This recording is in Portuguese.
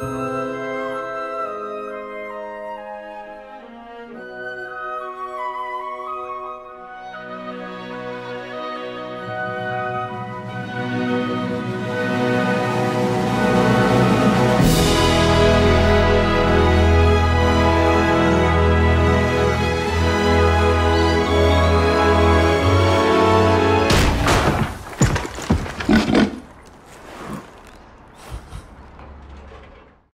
Música